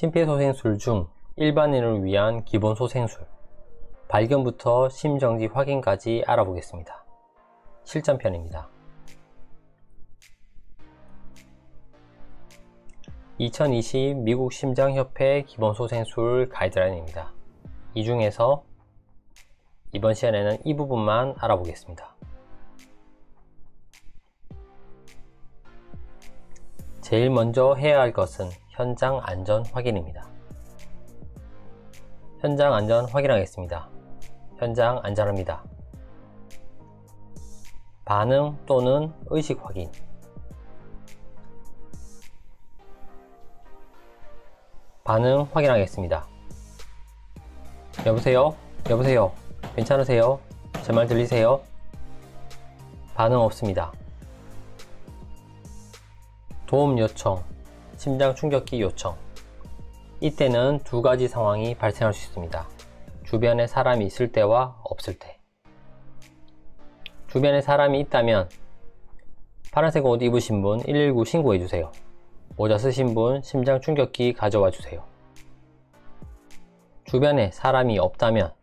심폐소생술 중 일반인을 위한 기본 소생술 발견부터 심정지 확인까지 알아보겠습니다. 실전편입니다. 2020 미국 심장협회 기본소생술 가이드라인입니다. 이 중에서 이번 시간에는 이 부분만 알아보겠습니다. 제일 먼저 해야 할 것은 현장 안전 확인입니다. 현장 안전 확인하겠습니다. 현장 안전합니다. 반응 또는 의식 확인 반응 확인하겠습니다. 여보세요? 여보세요? 괜찮으세요? 제 말 들리세요? 반응 없습니다. 도움 요청, 심장 충격기 요청. 이때는 두 가지 상황이 발생할 수 있습니다. 주변에 사람이 있을 때와 없을 때. 주변에 사람이 있다면 파란색 옷 입으신 분 119 신고해 주세요. 모자 쓰신 분 심장 충격기 가져와 주세요. 주변에 사람이 없다면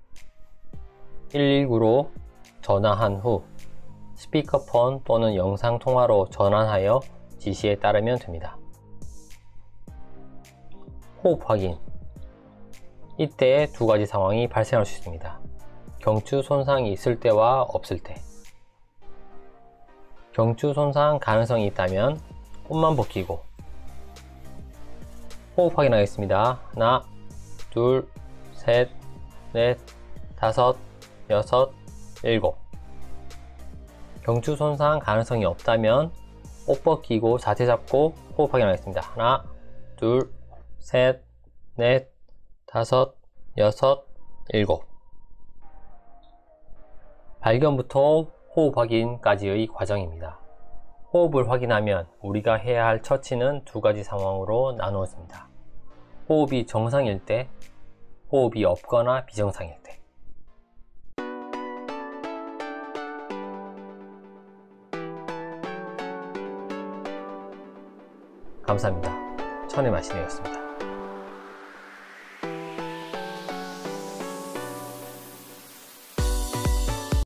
119로 전화한 후 스피커폰 또는 영상통화로 전환하여 지시에 따르면 됩니다. 호흡 확인 이때 두 가지 상황이 발생할 수 있습니다. 경추 손상이 있을 때와 없을 때 경추 손상 가능성이 있다면 옷만 벗기고 호흡 확인하겠습니다. 하나, 둘, 셋, 넷, 다섯, 여섯, 일곱. 경추 손상 가능성이 없다면 옷 벗기고 자세 잡고 호흡 확인하겠습니다. 하나, 둘, 셋, 넷, 다섯, 여섯, 일곱. 발견부터 호흡 확인까지의 과정입니다. 호흡을 확인하면 우리가 해야 할 처치는 두 가지 상황으로 나누었습니다. 호흡이 정상일 때, 호흡이 없거나 비정상일 때. 감사합니다. 천의 마신이었습니다.